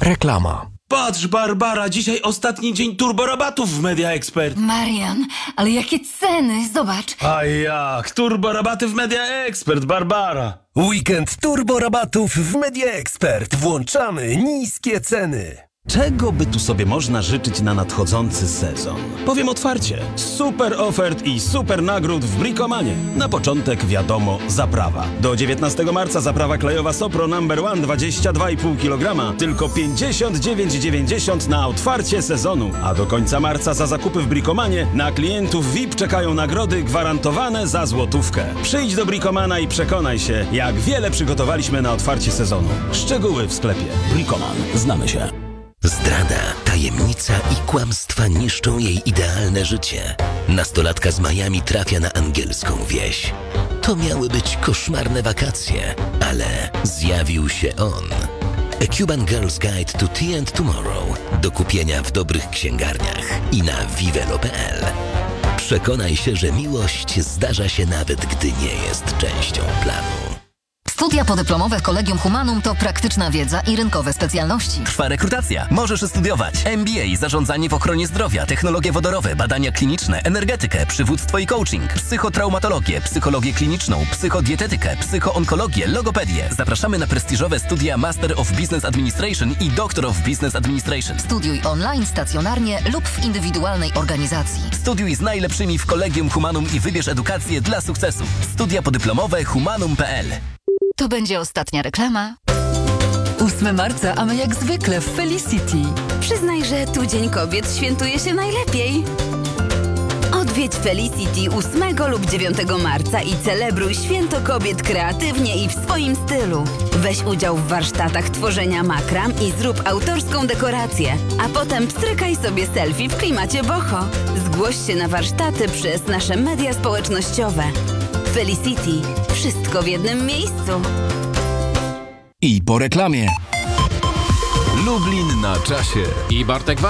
Reklama. Patrz, Barbara, dzisiaj ostatni dzień turborabatów w Media Expert. Marian, ale jakie ceny? Zobacz. A jak? Turborabaty w Media Expert, Barbara. Weekend turbo rabatów w Media Expert. Włączamy niskie ceny. Czego by tu sobie można życzyć na nadchodzący sezon? Powiem otwarcie. Super ofert i super nagród w Bricomanie. Na początek wiadomo zaprawa. Do 19 marca zaprawa klejowa Sopro Number One 22,5 kg. Tylko 59,90 na otwarcie sezonu. A do końca marca za zakupy w Bricomanie na klientów VIP czekają nagrody gwarantowane za złotówkę. Przyjdź do Bricomana i przekonaj się, jak wiele przygotowaliśmy na otwarcie sezonu. Szczegóły w sklepie. Bricoman. Znamy się. Zdrada, tajemnica i kłamstwa niszczą jej idealne życie. Nastolatka z Miami trafia na angielską wieś. To miały być koszmarne wakacje, ale zjawił się on. A Cuban Girl's Guide to Tea and Tomorrow. Do kupienia w dobrych księgarniach i na vivelo.pl. Przekonaj się, że miłość zdarza się nawet gdy nie jest częścią planu. Studia podyplomowe Kolegium Humanum to praktyczna wiedza i rynkowe specjalności. Trwa rekrutacja. Możesz studiować MBA, zarządzanie w ochronie zdrowia, technologie wodorowe, badania kliniczne, energetykę, przywództwo i coaching, psychotraumatologię, psychologię kliniczną, psychodietetykę, psychoonkologię, logopedię. Zapraszamy na prestiżowe studia Master of Business Administration i Doctor of Business Administration. Studiuj online, stacjonarnie lub w indywidualnej organizacji. Studiuj z najlepszymi w Kolegium Humanum i wybierz edukację dla sukcesu. Studia podyplomowe humanum.pl To będzie ostatnia reklama. 8 marca, a my jak zwykle w Felicity. Przyznaj, że tu Dzień Kobiet świętuje się najlepiej. Odwiedź Felicity 8 lub 9 marca i celebruj Święto Kobiet kreatywnie i w swoim stylu. Weź udział w warsztatach tworzenia makram i zrób autorską dekorację, a potem pstrykaj sobie selfie w klimacie boho. Zgłoś się na warsztaty przez nasze media społecznościowe. Felicity. Wszystko w jednym miejscu. I po reklamie. Lublin na czasie. I Bartek